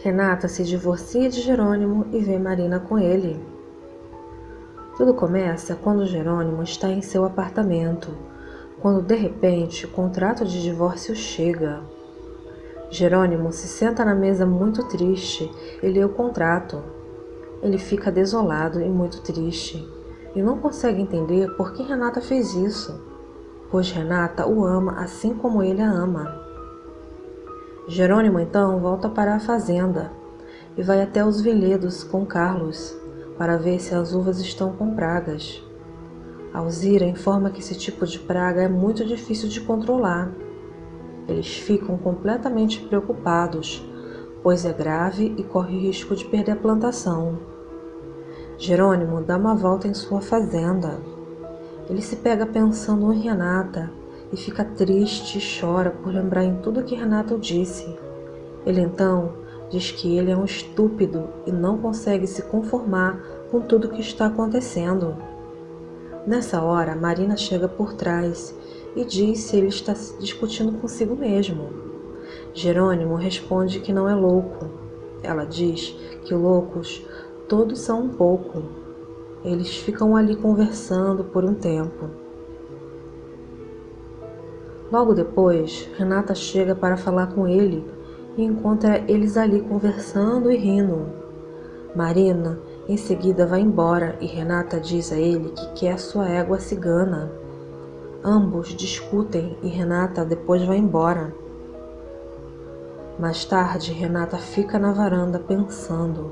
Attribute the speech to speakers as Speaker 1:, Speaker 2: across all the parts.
Speaker 1: Renata se divorcia de Jerônimo e vê Marina com ele. Tudo começa quando Jerônimo está em seu apartamento, quando de repente o contrato de divórcio chega. Jerônimo se senta na mesa muito triste e lê o contrato. Ele fica desolado e muito triste e não consegue entender por que Renata fez isso, pois Renata o ama assim como ele a ama. Jerônimo então volta para a fazenda e vai até os vinhedos com Carlos para ver se as uvas estão com pragas. Alzira informa que esse tipo de praga é muito difícil de controlar. Eles ficam completamente preocupados, pois é grave e corre risco de perder a plantação. Jerônimo dá uma volta em sua fazenda. Ele se pega pensando em Renata e fica triste e chora por lembrar em tudo que Renato disse. Ele então diz que ele é um estúpido e não consegue se conformar com tudo que está acontecendo. Nessa hora, Marina chega por trás e diz se ele está discutindo consigo mesmo. Jerônimo responde que não é louco. Ela diz que loucos todos são um pouco. Eles ficam ali conversando por um tempo. Logo depois, Renata chega para falar com ele e encontra eles ali conversando e rindo. Marina em seguida vai embora e Renata diz a ele que quer sua égua cigana. Ambos discutem e Renata depois vai embora. Mais tarde, Renata fica na varanda pensando.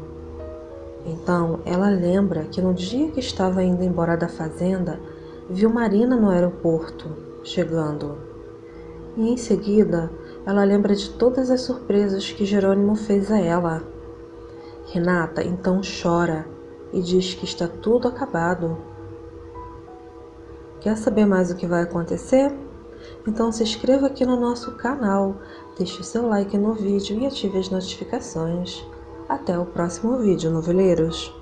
Speaker 1: Então, ela lembra que no dia que estava indo embora da fazenda, viu Marina no aeroporto, chegando e em seguida ela lembra de todas as surpresas que Jerônimo fez a ela. Renata então chora e diz que está tudo acabado. Quer saber mais o que vai acontecer? Então se inscreva aqui no nosso canal, deixe o seu like no vídeo e ative as notificações. Até o próximo vídeo, noveleiros!